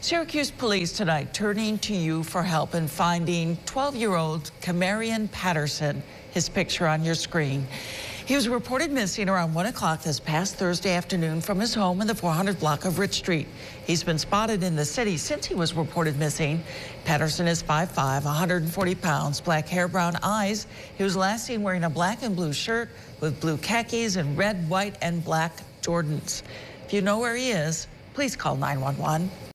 Syracuse police tonight turning to you for help in finding 12-year-old Camarion Patterson, his picture on your screen. He was reported missing around 1 o'clock this past Thursday afternoon from his home in the 400 block of Rich Street. He's been spotted in the city since he was reported missing. Patterson is 5'5", 140 pounds, black hair, brown eyes. He was last seen wearing a black and blue shirt with blue khakis and red, white, and black Jordans. If you know where he is, please call 911.